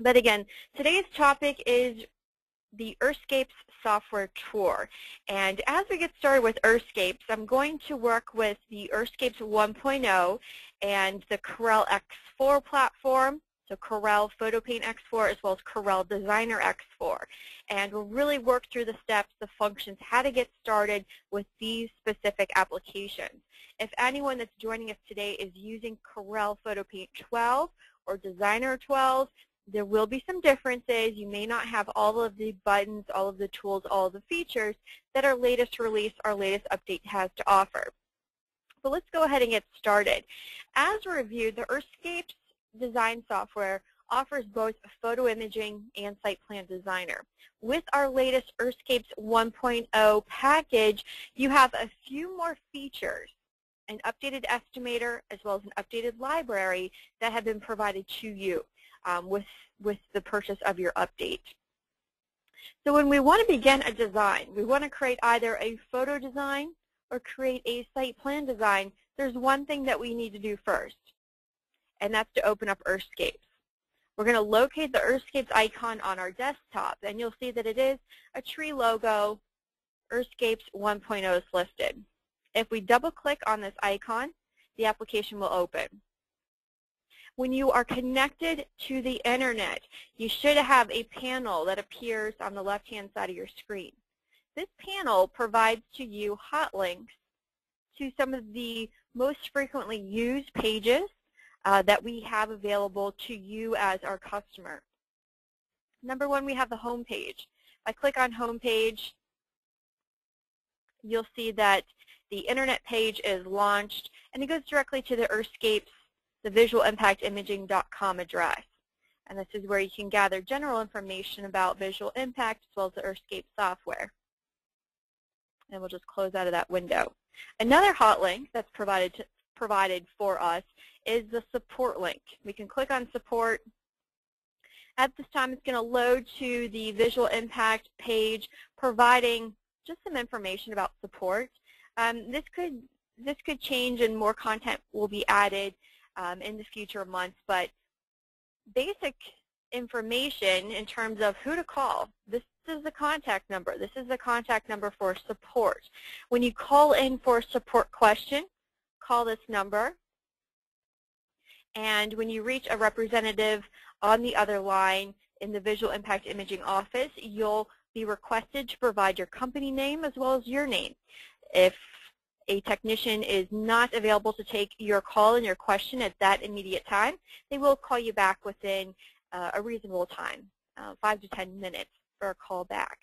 But again, today's topic is the Earthscapes software tour. And as we get started with Earthscapes, I'm going to work with the Earthscapes 1.0 and the Corel X4 platform, so Corel PhotoPaint X4 as well as Corel Designer X4. And we'll really work through the steps, the functions, how to get started with these specific applications. If anyone that's joining us today is using Corel PhotoPaint 12 or Designer 12, there will be some differences. You may not have all of the buttons, all of the tools, all of the features that our latest release, our latest update has to offer. But let's go ahead and get started. As reviewed, the Earthscapes design software offers both photo imaging and site plan designer. With our latest Earthscapes 1.0 package, you have a few more features, an updated estimator as well as an updated library that have been provided to you um, with, with the purchase of your update. So when we want to begin a design, we want to create either a photo design or create a site plan design, there's one thing that we need to do first, and that's to open up Earthscapes. We're going to locate the Earthscapes icon on our desktop, and you'll see that it is a tree logo, Earthscapes 1.0 is listed. If we double-click on this icon, the application will open. When you are connected to the internet, you should have a panel that appears on the left-hand side of your screen. This panel provides to you hot links to some of the most frequently used pages uh, that we have available to you as our customer. Number one, we have the home page. If I click on home page, you'll see that the internet page is launched and it goes directly to the Earthscapes the visualimpactimaging.com address. And this is where you can gather general information about visual impact as well as the Earthscape software. And we'll just close out of that window. Another hot link that's provided, to, provided for us is the support link. We can click on support. At this time, it's going to load to the visual impact page, providing just some information about support. Um, this could this could change and more content will be added um, in the future months, but basic information in terms of who to call. This is the contact number. This is the contact number for support. When you call in for a support question, call this number. And when you reach a representative on the other line in the Visual Impact Imaging office, you'll be requested to provide your company name as well as your name. If a technician is not available to take your call and your question at that immediate time, they will call you back within uh, a reasonable time, uh, 5 to 10 minutes for a call back.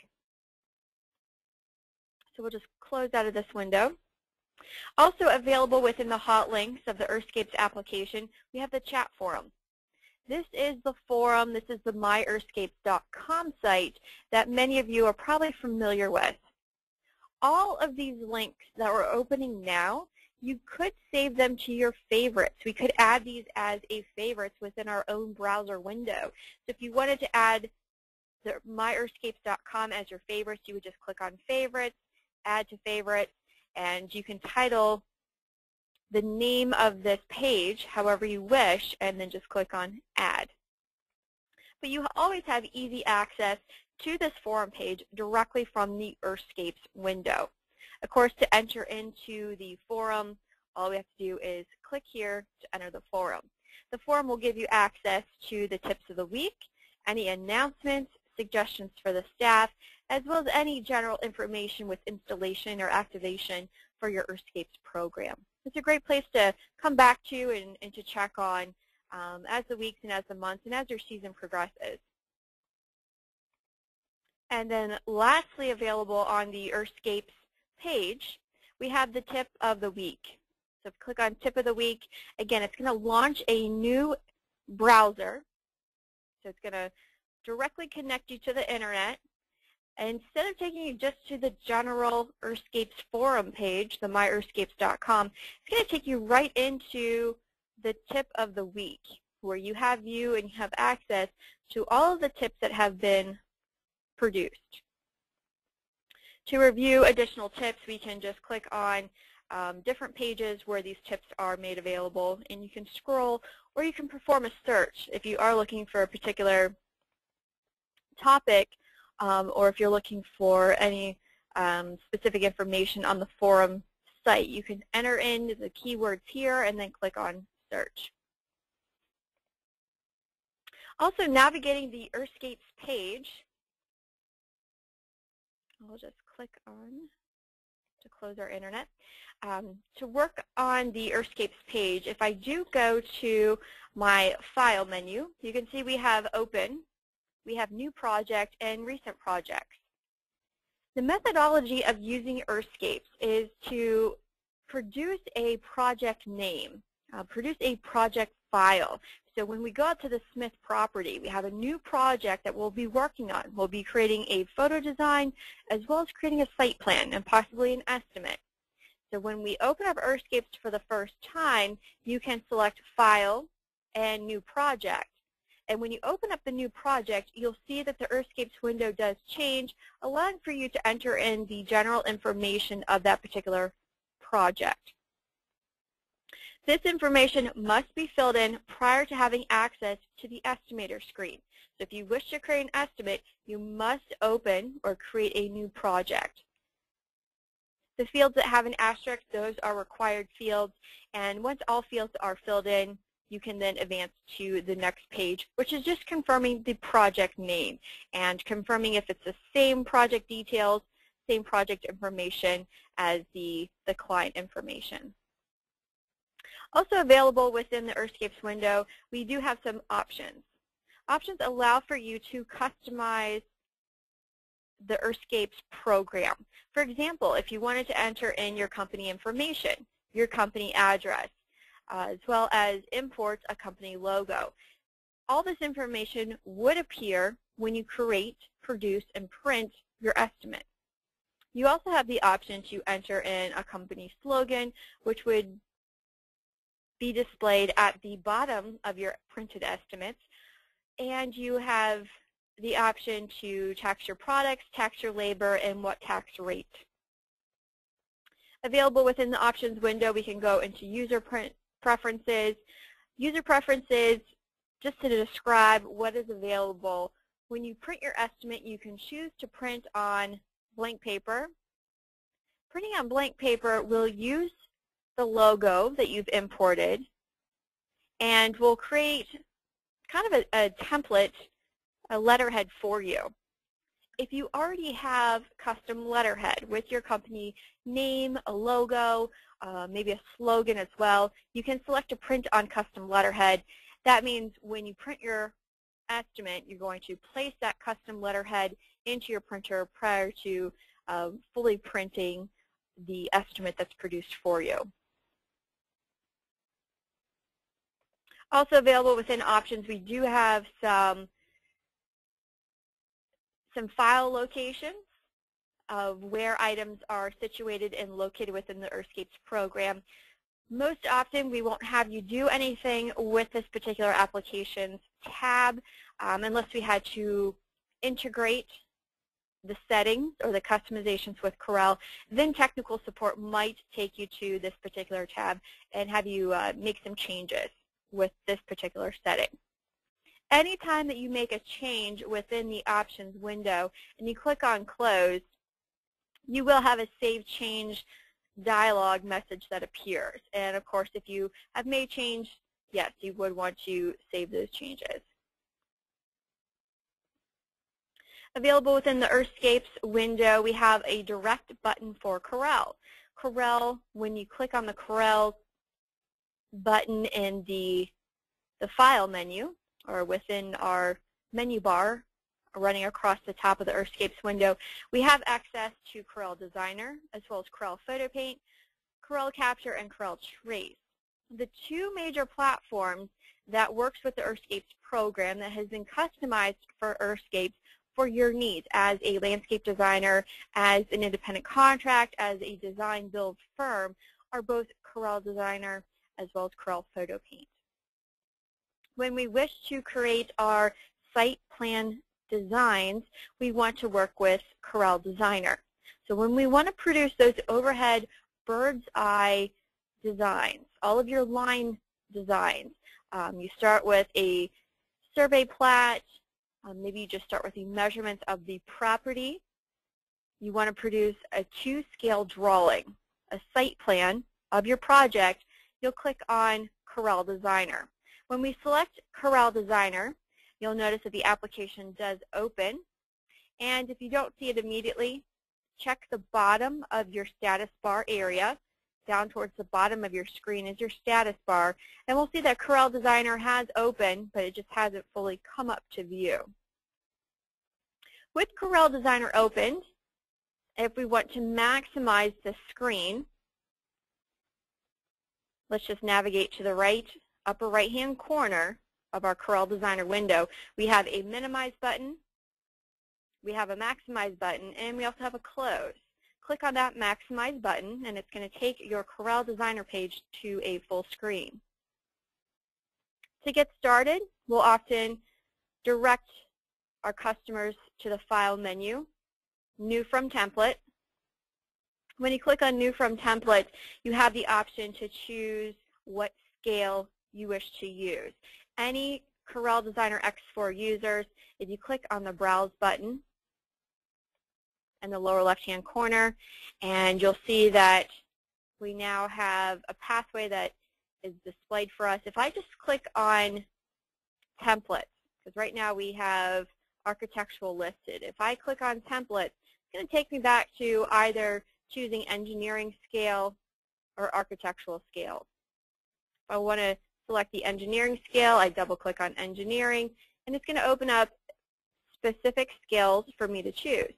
So we'll just close out of this window. Also available within the hot links of the Earthscapes application, we have the chat forum. This is the forum, this is the myearthscapes.com site that many of you are probably familiar with all of these links that we're opening now, you could save them to your favorites. We could add these as a favorites within our own browser window. So if you wanted to add the myearthscapes.com as your favorites, you would just click on favorites, add to favorites, and you can title the name of this page however you wish, and then just click on add. But you always have easy access to this forum page directly from the Earthscapes window. Of course, to enter into the forum, all we have to do is click here to enter the forum. The forum will give you access to the tips of the week, any announcements, suggestions for the staff, as well as any general information with installation or activation for your Earthscapes program. It's a great place to come back to and, and to check on um, as the weeks and as the months and as your season progresses. And then lastly available on the Earthscapes page, we have the tip of the week. So if you click on tip of the week. Again, it's going to launch a new browser. So it's going to directly connect you to the internet. And instead of taking you just to the general Earthscapes forum page, the myearthscapes.com, it's going to take you right into the tip of the week, where you have you and you have access to all of the tips that have been produced. To review additional tips, we can just click on um, different pages where these tips are made available, and you can scroll or you can perform a search if you are looking for a particular topic um, or if you're looking for any um, specific information on the forum site. You can enter in the keywords here and then click on search. Also navigating the Earthscapes page, I'll just click on to close our internet. Um, to work on the Earthscapes page, if I do go to my File menu, you can see we have Open, we have New Project, and Recent Projects. The methodology of using Earthscapes is to produce a project name, uh, produce a project file. So when we go out to the Smith property, we have a new project that we'll be working on. We'll be creating a photo design as well as creating a site plan and possibly an estimate. So when we open up Earthscapes for the first time, you can select File and New Project. And when you open up the new project, you'll see that the Earthscapes window does change, allowing for you to enter in the general information of that particular project. This information must be filled in prior to having access to the estimator screen. So if you wish to create an estimate, you must open or create a new project. The fields that have an asterisk, those are required fields. And once all fields are filled in, you can then advance to the next page, which is just confirming the project name and confirming if it's the same project details, same project information as the, the client information. Also available within the Earthscapes window, we do have some options. Options allow for you to customize the Earthscapes program. For example, if you wanted to enter in your company information, your company address, uh, as well as import a company logo. All this information would appear when you create, produce, and print your estimate. You also have the option to enter in a company slogan, which would be displayed at the bottom of your printed estimates. And you have the option to tax your products, tax your labor, and what tax rate. Available within the options window, we can go into user print preferences. User preferences, just to describe what is available, when you print your estimate, you can choose to print on blank paper. Printing on blank paper will use the logo that you've imported and we'll create kind of a, a template, a letterhead for you. If you already have custom letterhead with your company name, a logo, uh, maybe a slogan as well, you can select a print on custom letterhead. That means when you print your estimate, you're going to place that custom letterhead into your printer prior to uh, fully printing the estimate that's produced for you. Also available within options, we do have some some file locations of where items are situated and located within the Earthscapes program. Most often we won't have you do anything with this particular application's tab um, unless we had to integrate the settings or the customizations with Corel, then technical support might take you to this particular tab and have you uh, make some changes with this particular setting. Anytime that you make a change within the options window and you click on close, you will have a save change dialog message that appears. And of course, if you have made change, yes, you would want to save those changes. Available within the Earthscapes window, we have a direct button for Corel. Corel, when you click on the Corel button in the, the File menu, or within our menu bar, running across the top of the Earthscapes window, we have access to Corel Designer as well as Corel Photo Paint, Corel Capture, and Corel Trace. The two major platforms that works with the Earthscapes program that has been customized for Earthscapes for your needs as a landscape designer, as an independent contract, as a design build firm are both Corel Designer as well as Corel Photo Paint. When we wish to create our site plan designs, we want to work with Corel Designer. So when we want to produce those overhead bird's eye designs, all of your line designs, Um, you start with a survey plat. Um, maybe you just start with the measurements of the property. You want to produce a two-scale drawing, a site plan of your project. You'll click on Corel Designer. When we select Corel Designer, you'll notice that the application does open. And if you don't see it immediately, check the bottom of your status bar area. Down towards the bottom of your screen is your status bar. And we'll see that Corel Designer has opened, but it just hasn't fully come up to view. With Corel Designer opened, if we want to maximize the screen, let's just navigate to the right upper right-hand corner of our Corel Designer window. We have a minimize button, we have a maximize button, and we also have a close. Click on that maximize button, and it's going to take your Corel Designer page to a full screen. To get started, we'll often direct our customers to the File menu, New from Template. When you click on New from Template, you have the option to choose what scale you wish to use. Any Corel Designer X4 users, if you click on the Browse button in the lower left-hand corner, and you'll see that we now have a pathway that is displayed for us. If I just click on templates, because right now we have architectural listed. If I click on templates, it's going to take me back to either choosing engineering scale or architectural scale. If I want to select the engineering scale, I double click on engineering, and it's going to open up specific scales for me to choose.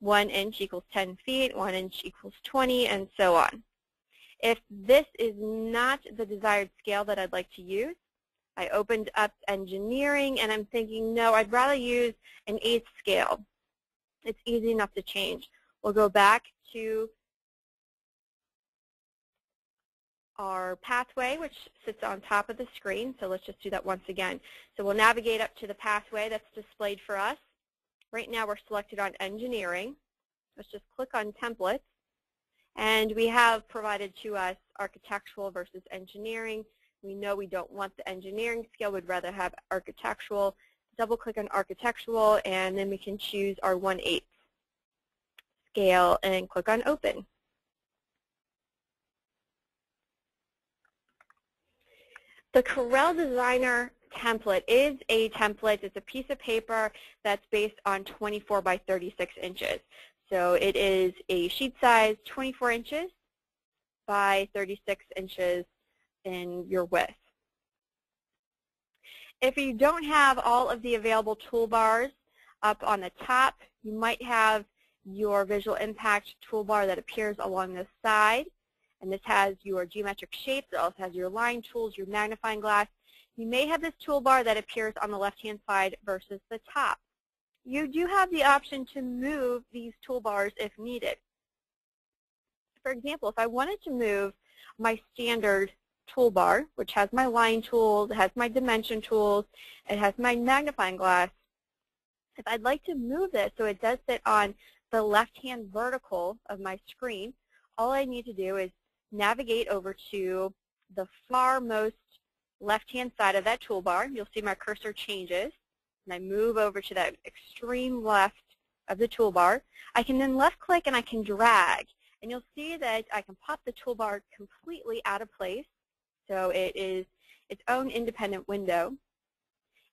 1 inch equals 10 feet, 1 inch equals 20, and so on. If this is not the desired scale that I'd like to use, I opened up engineering and I'm thinking, no, I'd rather use an eighth scale. It's easy enough to change. We'll go back to our pathway, which sits on top of the screen. So let's just do that once again. So we'll navigate up to the pathway that's displayed for us. Right now we're selected on engineering. Let's just click on templates. And we have provided to us architectural versus engineering. We know we don't want the engineering scale. We'd rather have architectural. Double click on architectural and then we can choose our 1 8 scale and click on open. The Corel Designer template is a template. It's a piece of paper that's based on 24 by 36 inches. So it is a sheet size 24 inches by 36 inches in your width. If you don't have all of the available toolbars up on the top, you might have your visual impact toolbar that appears along the side. And this has your geometric shapes. It also has your line tools, your magnifying glass, you may have this toolbar that appears on the left-hand side versus the top. You do have the option to move these toolbars if needed. For example, if I wanted to move my standard toolbar, which has my line tools, it has my dimension tools, it has my magnifying glass, if I'd like to move this so it does sit on the left-hand vertical of my screen, all I need to do is navigate over to the far most left-hand side of that toolbar, you'll see my cursor changes. And I move over to that extreme left of the toolbar. I can then left-click and I can drag. And you'll see that I can pop the toolbar completely out of place. So it is its own independent window.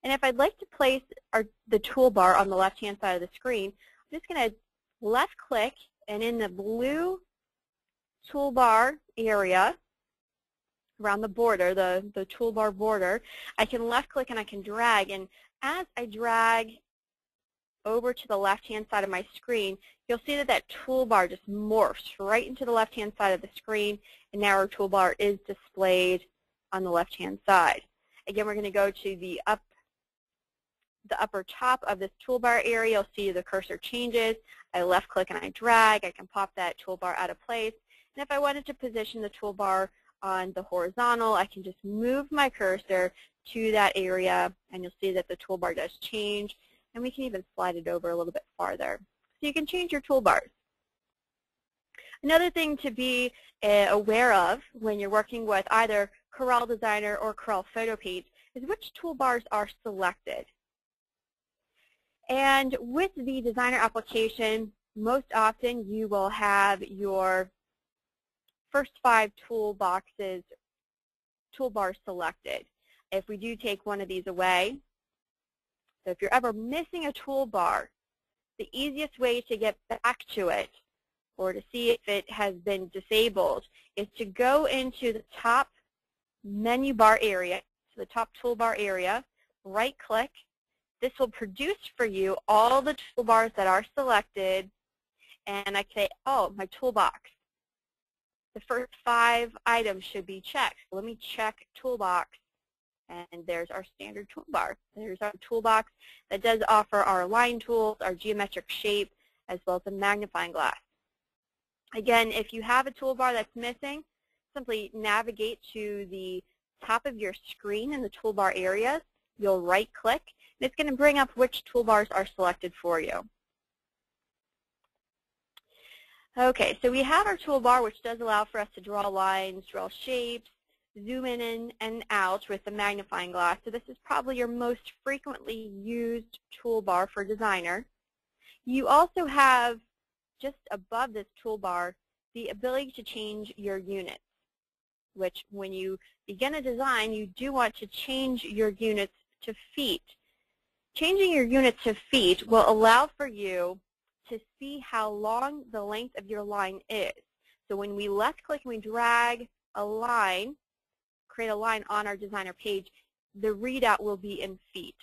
And if I'd like to place our, the toolbar on the left-hand side of the screen, I'm just going to left-click, and in the blue toolbar area, around the border, the, the toolbar border, I can left click and I can drag. And as I drag over to the left-hand side of my screen, you'll see that that toolbar just morphs right into the left-hand side of the screen, and now our toolbar is displayed on the left-hand side. Again, we're going to go to the up the upper top of this toolbar area. You'll see the cursor changes. I left click and I drag. I can pop that toolbar out of place. And if I wanted to position the toolbar on the horizontal, I can just move my cursor to that area and you'll see that the toolbar does change and we can even slide it over a little bit farther. So you can change your toolbars. Another thing to be uh, aware of when you're working with either Corel Designer or Corel Photo Paint is which toolbars are selected. And with the designer application, most often you will have your first five toolboxes, toolbars selected. If we do take one of these away, so if you're ever missing a toolbar, the easiest way to get back to it or to see if it has been disabled is to go into the top menu bar area, so the top toolbar area, right click. This will produce for you all the toolbars that are selected and I say, oh, my toolbox. The first five items should be checked. Let me check toolbox and there's our standard toolbar. There's our toolbox that does offer our line tools, our geometric shape, as well as a magnifying glass. Again, if you have a toolbar that's missing, simply navigate to the top of your screen in the toolbar area. You'll right-click, and it's going to bring up which toolbars are selected for you. Okay, so we have our toolbar, which does allow for us to draw lines, draw shapes, zoom in and out with the magnifying glass. So this is probably your most frequently used toolbar for designer. You also have, just above this toolbar, the ability to change your units, which when you begin a design, you do want to change your units to feet. Changing your units to feet will allow for you to see how long the length of your line is. So when we left click and we drag a line, create a line on our designer page, the readout will be in feet,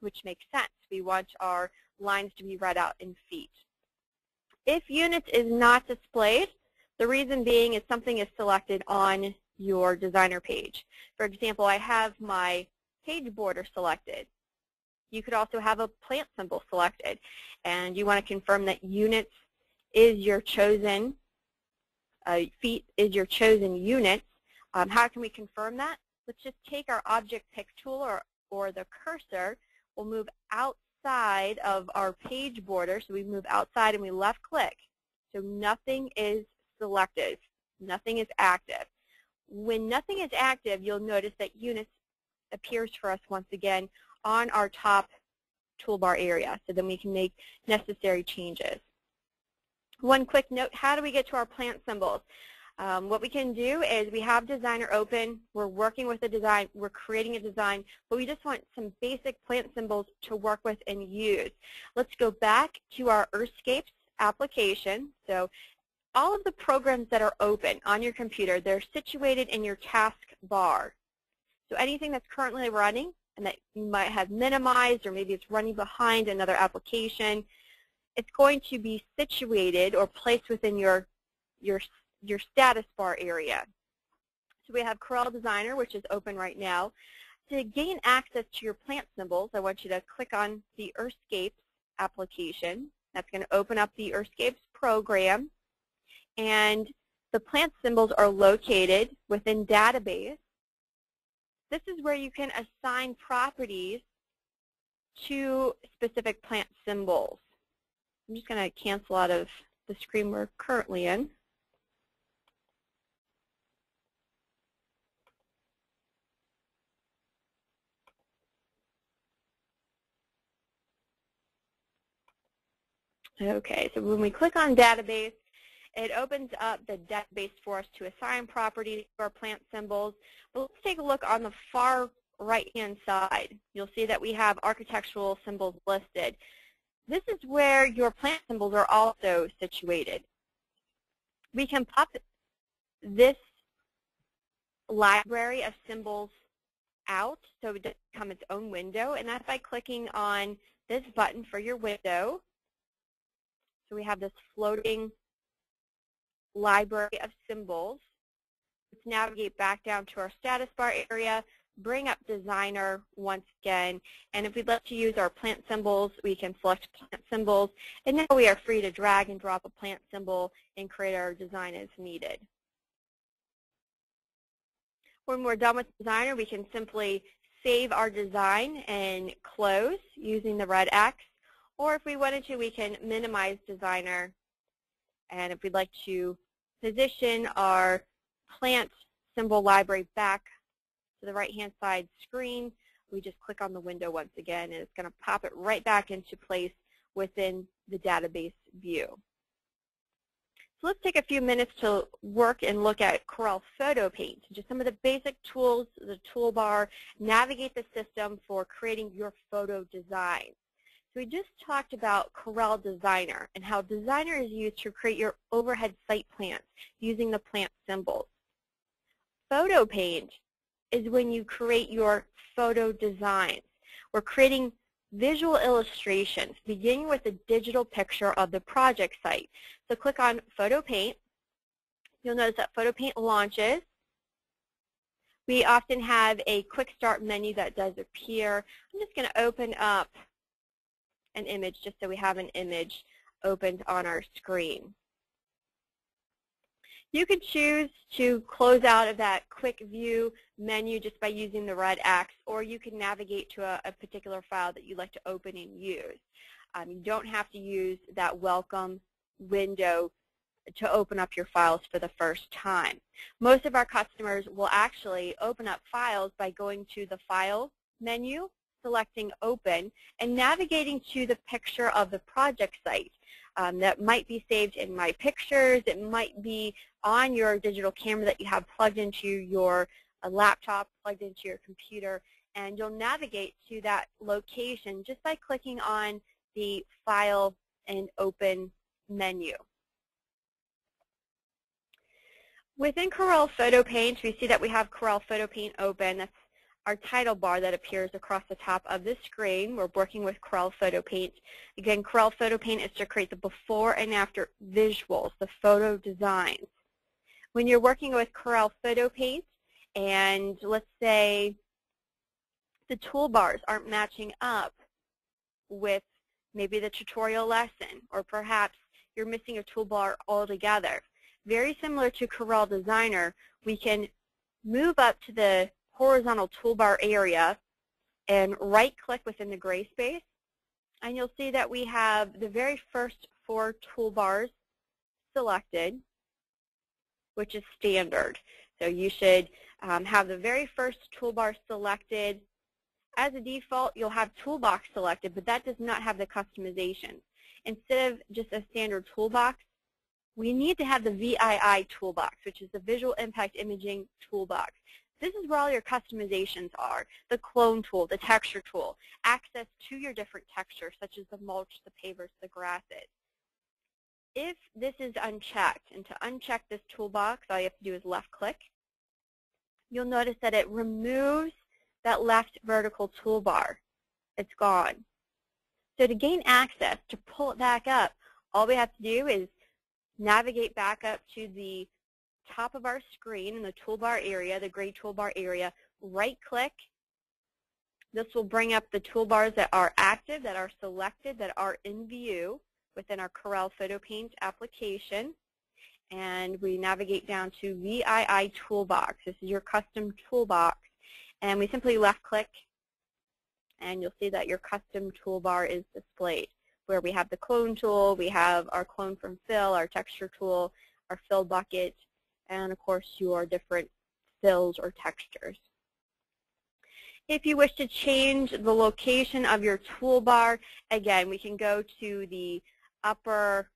which makes sense. We want our lines to be read out in feet. If units is not displayed, the reason being is something is selected on your designer page. For example, I have my page border selected. You could also have a plant symbol selected, and you want to confirm that units is your chosen, uh, feet is your chosen unit. Um, how can we confirm that? Let's just take our object pick tool or, or the cursor. We'll move outside of our page border. So we move outside and we left click. So nothing is selected. Nothing is active. When nothing is active, you'll notice that units appears for us once again on our top toolbar area. So then we can make necessary changes. One quick note, how do we get to our plant symbols? Um, what we can do is we have Designer open, we're working with a design, we're creating a design, but we just want some basic plant symbols to work with and use. Let's go back to our Earthscapes application. So all of the programs that are open on your computer, they're situated in your task bar. So anything that's currently running and that you might have minimized or maybe it's running behind another application, it's going to be situated or placed within your, your your status bar area. So we have Corel Designer, which is open right now. To gain access to your plant symbols, I want you to click on the Earthscapes application. That's going to open up the Earthscapes program. And the plant symbols are located within database. This is where you can assign properties to specific plant symbols. I'm just going to cancel out of the screen we're currently in. Okay, so when we click on database, it opens up the database for us to assign properties to our plant symbols. But let's take a look on the far right-hand side. You'll see that we have architectural symbols listed. This is where your plant symbols are also situated. We can pop this library of symbols out so it doesn't become its own window, and that's by clicking on this button for your window. So we have this floating library of symbols. Let's navigate back down to our status bar area, bring up designer once again, and if we'd like to use our plant symbols, we can select plant symbols, and now we are free to drag and drop a plant symbol and create our design as needed. When we're done with designer, we can simply save our design and close using the red X, or if we wanted to, we can minimize designer. And if we'd like to position our plant symbol library back to the right-hand side screen, we just click on the window once again, and it's going to pop it right back into place within the database view. So let's take a few minutes to work and look at Corel Photo Paint, just some of the basic tools, the toolbar, navigate the system for creating your photo design. So we just talked about Corel Designer and how Designer is used to create your overhead site plans using the plant symbols. Photo Paint is when you create your photo designs. We're creating visual illustrations, beginning with a digital picture of the project site. So click on Photo Paint. You'll notice that Photo Paint launches. We often have a quick start menu that does appear. I'm just going to open up an image just so we have an image opened on our screen. You can choose to close out of that quick view menu just by using the red X, or you can navigate to a, a particular file that you'd like to open and use. Um, you don't have to use that welcome window to open up your files for the first time. Most of our customers will actually open up files by going to the File menu, selecting Open, and navigating to the picture of the project site um, that might be saved in My Pictures. It might be on your digital camera that you have plugged into your uh, laptop, plugged into your computer, and you'll navigate to that location just by clicking on the File and Open menu. Within Corel Photo Paint, we see that we have Corel Photo Paint open. That's our title bar that appears across the top of the screen. We're working with Corel Photo Paint. Again, Corel Photo Paint is to create the before and after visuals, the photo designs. When you're working with Corel Photo Paint and let's say the toolbars aren't matching up with maybe the tutorial lesson or perhaps you're missing a toolbar altogether. Very similar to Corel Designer, we can move up to the horizontal toolbar area and right-click within the gray space. And you'll see that we have the very first four toolbars selected, which is standard. So you should um, have the very first toolbar selected. As a default, you'll have toolbox selected, but that does not have the customization. Instead of just a standard toolbox, we need to have the VII toolbox, which is the Visual Impact Imaging toolbox. This is where all your customizations are, the clone tool, the texture tool, access to your different textures such as the mulch, the pavers, the grasses. If this is unchecked, and to uncheck this toolbox, all you have to do is left click, you'll notice that it removes that left vertical toolbar. It's gone. So to gain access, to pull it back up, all we have to do is navigate back up to the top of our screen in the toolbar area, the gray toolbar area, right-click. This will bring up the toolbars that are active, that are selected, that are in view within our Corel Photo Paint application. And we navigate down to VII Toolbox. This is your custom toolbox. And we simply left-click, and you'll see that your custom toolbar is displayed where we have the clone tool, we have our clone from fill, our texture tool, our fill bucket, and of course your different fills or textures. If you wish to change the location of your toolbar, again, we can go to the upper,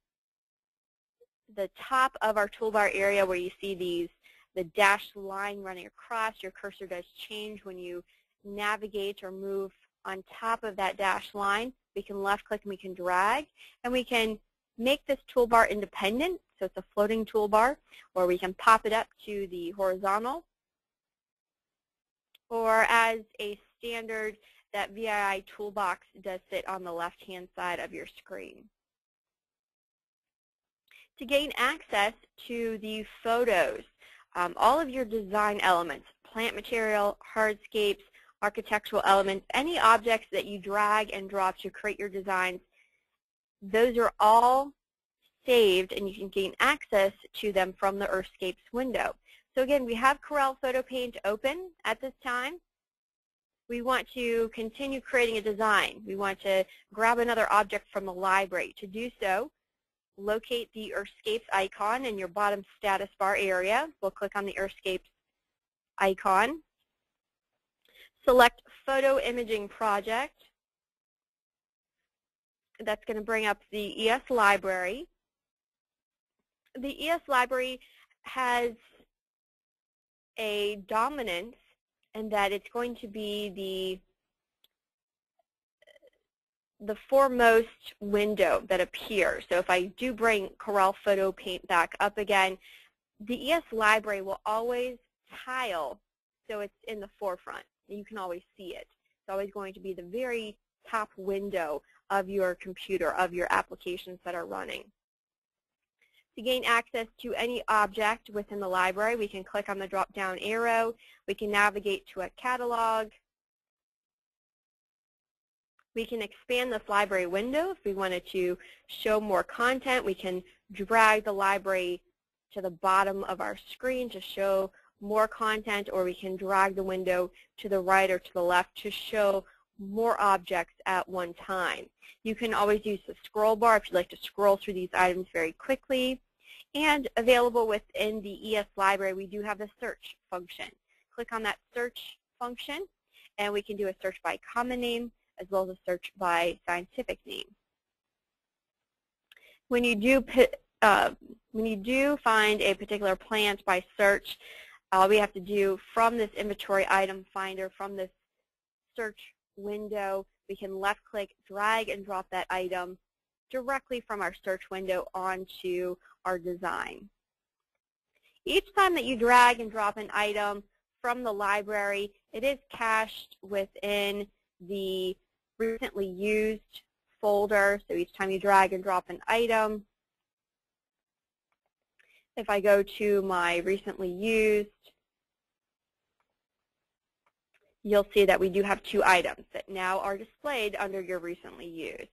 the top of our toolbar area where you see these, the dashed line running across. Your cursor does change when you navigate or move on top of that dashed line. We can left click and we can drag, and we can make this toolbar independent, so it's a floating toolbar, where we can pop it up to the horizontal, or as a standard, that VII toolbox does sit on the left-hand side of your screen. To gain access to the photos, um, all of your design elements, plant material, hardscapes, architectural elements, any objects that you drag and drop to create your designs, those are all saved and you can gain access to them from the Earthscapes window. So again, we have Corel Photo Paint open at this time. We want to continue creating a design. We want to grab another object from the library. To do so, locate the Earthscapes icon in your bottom status bar area. We'll click on the Earthscapes icon. Select Photo Imaging Project. That's going to bring up the ES library. The ES library has a dominance in that it's going to be the the foremost window that appears. So if I do bring Corel Photo Paint back up again, the ES library will always tile so it's in the forefront. You can always see it. It's always going to be the very top window of your computer, of your applications that are running. To gain access to any object within the library, we can click on the drop-down arrow. We can navigate to a catalog. We can expand this library window if we wanted to show more content. We can drag the library to the bottom of our screen to show more content, or we can drag the window to the right or to the left to show more objects at one time. You can always use the scroll bar if you'd like to scroll through these items very quickly. And available within the ES library, we do have the search function. Click on that search function, and we can do a search by common name as well as a search by scientific name. When you do uh, when you do find a particular plant by search, all we have to do from this inventory item finder, from this search window, we can left click, drag and drop that item directly from our search window onto our design. Each time that you drag and drop an item from the library, it is cached within the recently used folder. So each time you drag and drop an item, if I go to my recently used, you'll see that we do have two items that now are displayed under your recently used.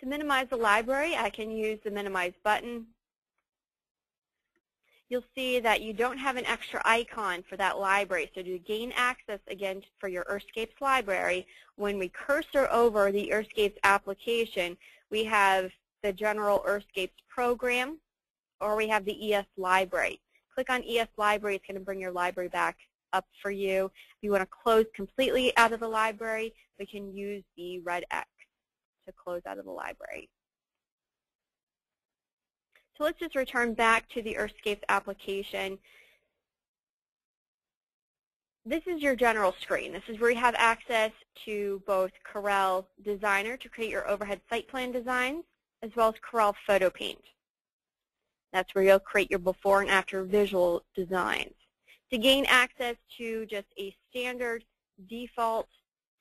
To minimize the library, I can use the minimize button. You'll see that you don't have an extra icon for that library. So to gain access, again, for your Earthscapes library, when we cursor over the Earthscapes application, we have the general Earthscapes program, or we have the ES library. Click on ES library. It's going to bring your library back up for you. If you want to close completely out of the library, we can use the red X to close out of the library. So let's just return back to the Earthscape application. This is your general screen. This is where you have access to both Corel Designer to create your overhead site plan designs, as well as Corel Photo Paint. That's where you'll create your before and after visual designs. To gain access to just a standard default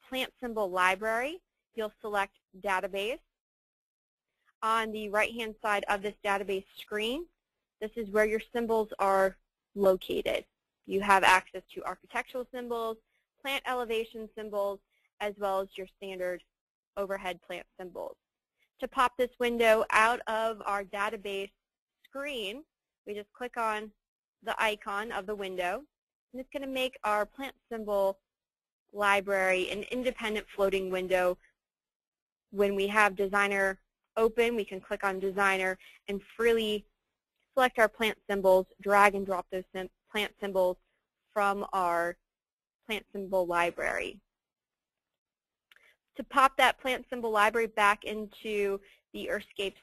plant symbol library, you'll select Database. On the right-hand side of this database screen, this is where your symbols are located. You have access to architectural symbols, plant elevation symbols, as well as your standard overhead plant symbols. To pop this window out of our database screen, we just click on the icon of the window, and it's going to make our plant symbol library an independent floating window. When we have Designer open, we can click on Designer and freely select our plant symbols, drag and drop those plant symbols from our plant symbol library. To pop that plant symbol library back into the Earthscapes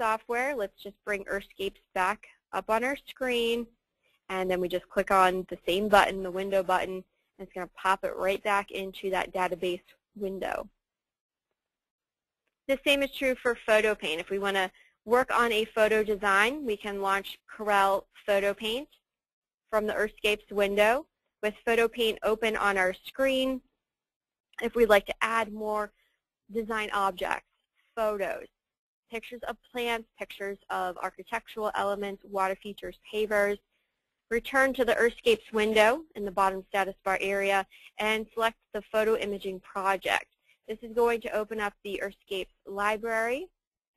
software, let's just bring Earthscapes back up on our screen, and then we just click on the same button, the window button, and it's going to pop it right back into that database window. The same is true for Photo Paint. If we want to work on a photo design, we can launch Corel Photo Paint from the Earthscapes window with Photo Paint open on our screen. If we'd like to add more design objects, photos, pictures of plants, pictures of architectural elements, water features, pavers, return to the Earthscapes window in the bottom status bar area and select the photo imaging project. This is going to open up the Earthscapes library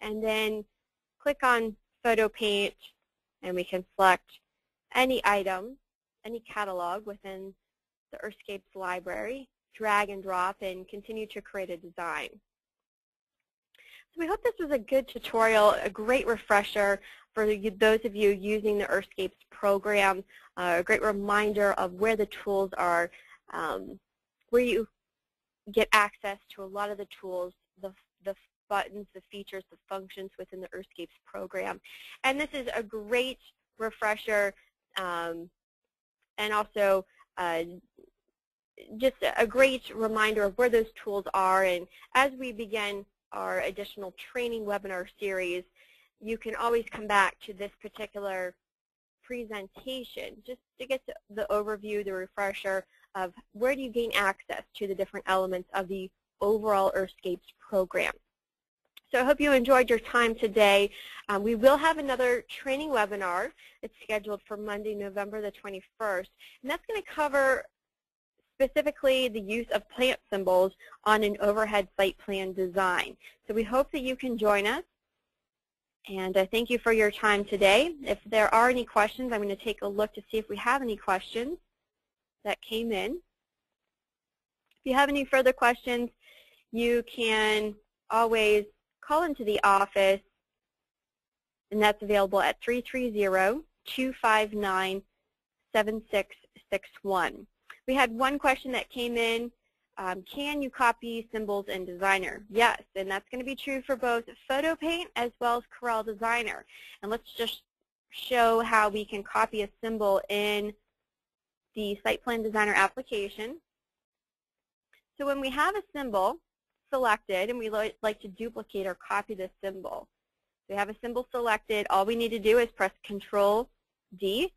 and then click on Photo Paint and we can select any item, any catalog within the Earthscapes library, drag and drop, and continue to create a design. So we hope this was a good tutorial, a great refresher for those of you using the Earthscapes program, uh, a great reminder of where the tools are, um, where you get access to a lot of the tools, the, the buttons, the features, the functions within the Earthscapes program. And this is a great refresher um, and also uh, just a great reminder of where those tools are. And as we begin our additional training webinar series, you can always come back to this particular presentation just to get the overview, the refresher of where do you gain access to the different elements of the overall Earthscapes program. So I hope you enjoyed your time today. Um, we will have another training webinar. It's scheduled for Monday, November the 21st. And that's going to cover specifically the use of plant symbols on an overhead site plan design. So we hope that you can join us. And I thank you for your time today. If there are any questions, I'm going to take a look to see if we have any questions that came in. If you have any further questions, you can always call into the office, and that's available at 330-259-7661. We had one question that came in, um, can you copy symbols in Designer? Yes, and that's going to be true for both PhotoPaint as well as Corel Designer. And let's just show how we can copy a symbol in the Site Plan Designer application. So when we have a symbol, selected and we like to duplicate or copy the symbol. We have a symbol selected. All we need to do is press Control D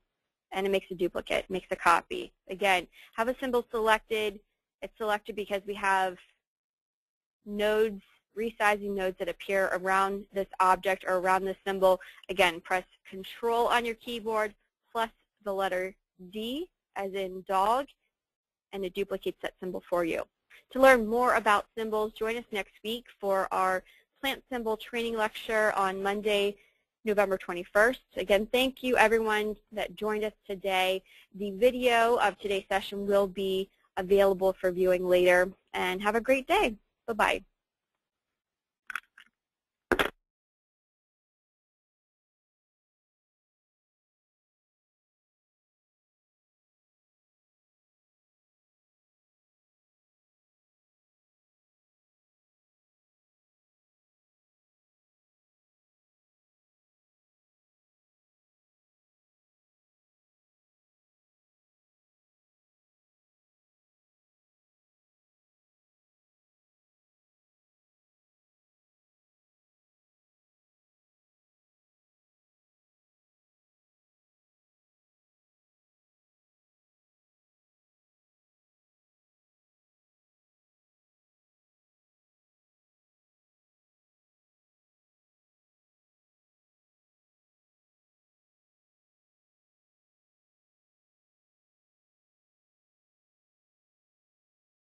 and it makes a duplicate, makes a copy. Again, have a symbol selected. It's selected because we have nodes, resizing nodes that appear around this object or around this symbol. Again, press Control on your keyboard plus the letter D as in dog and it duplicates that symbol for you. To learn more about symbols, join us next week for our plant symbol training lecture on Monday, November 21st. Again, thank you everyone that joined us today. The video of today's session will be available for viewing later. And have a great day. Bye-bye.